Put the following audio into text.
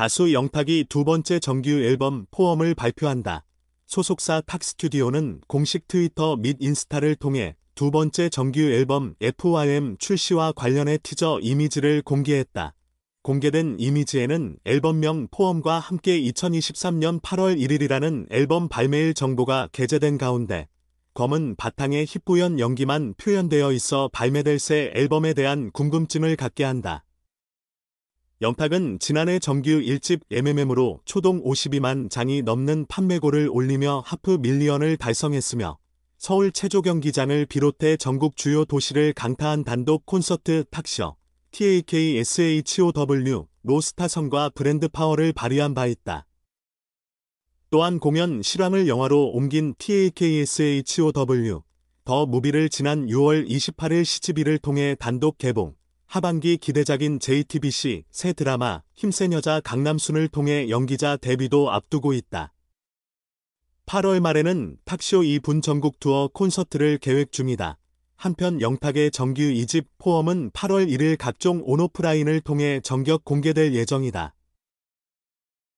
가수 영탁이 두 번째 정규 앨범 포엄을 발표한다. 소속사 탁스튜디오는 공식 트위터 및 인스타를 통해 두 번째 정규 앨범 FYM 출시와 관련해 티저 이미지를 공개했다. 공개된 이미지에는 앨범명 포엄과 함께 2023년 8월 1일이라는 앨범 발매일 정보가 게재된 가운데 검은 바탕에 희뿌연 연기만 표현되어 있어 발매될 새 앨범에 대한 궁금증을 갖게 한다. 영탁은 지난해 정규 1집 MMM으로 초동 52만 장이 넘는 판매고를 올리며 하프 밀리언을 달성했으며 서울 체조 경기장을 비롯해 전국 주요 도시를 강타한 단독 콘서트 탁쇼 TAKSHOW 로스타성과 브랜드 파워를 발휘한 바 있다. 또한 공연 실황을 영화로 옮긴 TAKSHOW 더 무비를 지난 6월 28일 시집일을 통해 단독 개봉, 하반기 기대작인 JTBC 새 드라마 힘센 여자 강남순을 통해 연기자 데뷔도 앞두고 있다. 8월 말에는 탁쇼 2분 전국 투어 콘서트를 계획 중이다. 한편 영탁의 정규 2집 포엄은 8월 1일 각종 온오프라인을 통해 정격 공개될 예정이다.